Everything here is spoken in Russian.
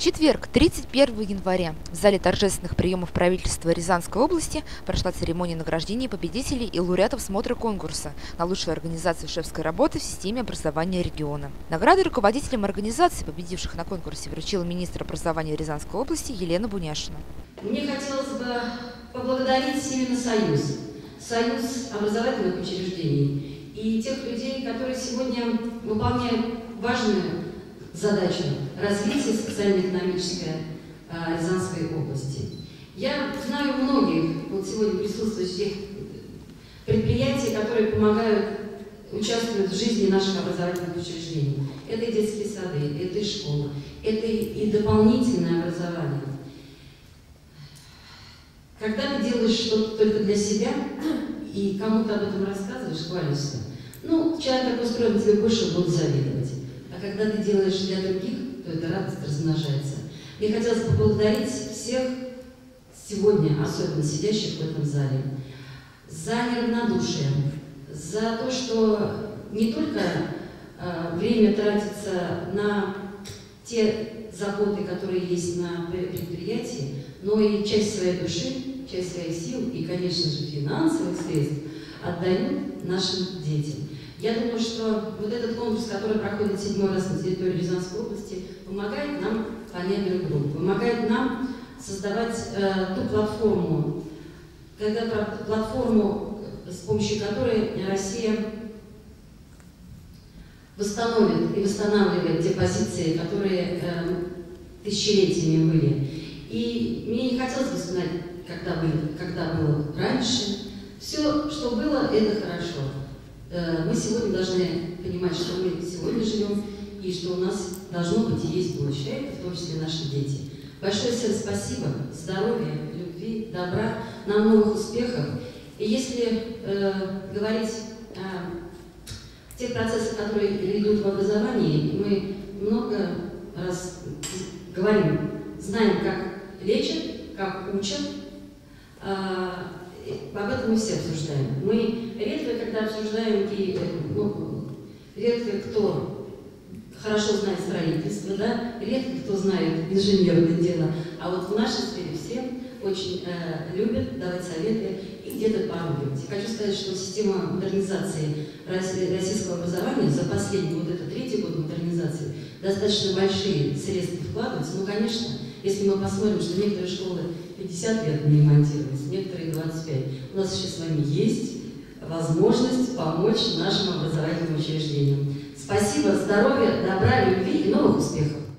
четверг, 31 января, в зале торжественных приемов правительства Рязанской области прошла церемония награждения победителей и лауреатов смотра конкурса на лучшую организацию шефской работы в системе образования региона. Награды руководителям организаций, победивших на конкурсе, вручила министр образования Рязанской области Елена Буняшина. Мне хотелось бы поблагодарить именно Союз, Союз образовательных учреждений и тех людей, которые сегодня выполняют важную задачу развития социально-экономической а, Рязанской области. Я знаю многих, вот сегодня присутствующих предприятий, которые помогают, участвуют в жизни наших образовательных учреждений. Это и детские сады, это и школа, это и дополнительное образование. Когда ты делаешь что-то только для себя и кому-то об этом рассказываешь, хвалишься, ну, человек так устроен, тебе больше будут завидовать. Когда ты делаешь для других, то эта радость размножается. Мне хотелось поблагодарить всех сегодня, особенно сидящих в этом зале, за неравнодушие, за то, что не только э, время тратится на те заботы, которые есть на предприятии, но и часть своей души, часть своих сил и, конечно же, финансовых средств отдают нашим детям. Я думаю, что вот этот конкурс, который проходит седьмой раз на территории Рязанской области, помогает нам понять друг друга, помогает нам создавать э, ту платформу, когда платформу, с помощью которой Россия восстановит и восстанавливает те позиции, которые э, тысячелетиями были. И мне не хотелось бы вспоминать, когда, были, когда было раньше. Это хорошо. Э, мы сегодня должны понимать, что мы сегодня живем, и что у нас должно быть и есть будущее, в том числе наши дети. Большое всем спасибо, здоровья, любви, добра, нам новых успехов. И если э, говорить о тех процессах, которые идут в образовании, мы много раз говорим, знаем, как лечат, как учат, э, об этом мы все обсуждаем. Мы когда обсуждаем, и э, ну, редко кто хорошо знает строительство, да, редко кто знает инженерное дело, а вот в нашей сфере все очень э, любят давать советы и где-то поругивать. Хочу сказать, что система модернизации российского образования за последний, вот это третий год модернизации, достаточно большие средства вкладываются. Ну, конечно, если мы посмотрим, что некоторые школы 50 лет не ремонтировались, некоторые 25. У нас сейчас с вами есть возможность помочь нашим образовательным учреждениям. Спасибо, здоровья, добра, любви и новых успехов!